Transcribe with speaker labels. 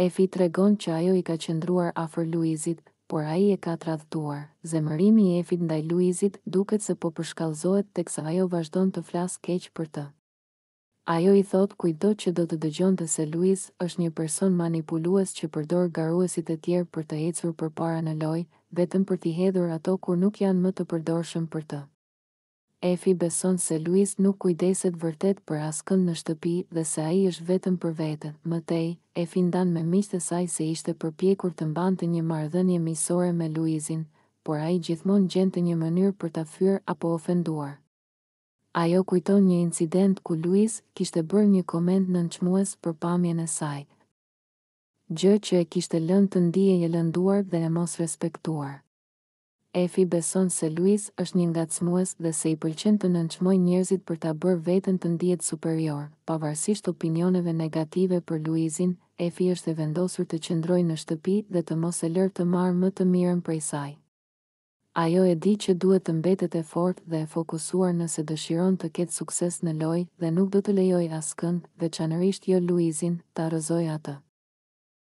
Speaker 1: Efi tregon që ajo i ka qëndruar afër Luizit, por ai e ka tradhtuar. Zemërimi i Efit ndaj Luizit duket se po përshkallëzohet teksa ajo vazhdon të flasë keq për të. Ajo i thotë kujtdo që do të dëgjonte se Luiz është një person manipulues që përdor garuesit e tjerë për të ecur përpara në lojë, vetëm për t'i hedhur ato kur nuk janë më të përdorshëm për të. Efi beson se Luiz nuk kujdeset vërtet për askënd në shtëpi dhe se ai është vetëm për veten. Më tej, Efi ndan me miqtë e saj se ishte përpjekur të mbante një marrëdhënie miqësore me Luizin, por ai gjithmonë gjente një mënyrë për ta fyer apo ofenduar. Ajo kujton një incident ku Luiz kishte bërë një koment nënçmues për pamjen e saj, gjë që e kishte lënë të ndihej e lënduar dhe e mosrespektuar. Efi beson se Luiz është një ngacmues dhe se i pëlqen të nënçmojë njerëzit për ta bërë veten të ndihet superior. Pavarësisht opinioneve negative për Luizin, Efi është e vendosur të qëndrojë në shtëpi dhe të mos e lërë të marrë më të mirën prej saj. Ajo e di që duhet të mbetet e fortë dhe e fokusuar nëse dëshiron të ketë sukses në lojë dhe nuk do të lejojë askënd, veçanërisht jo Luizin, ta rrëzojë atë.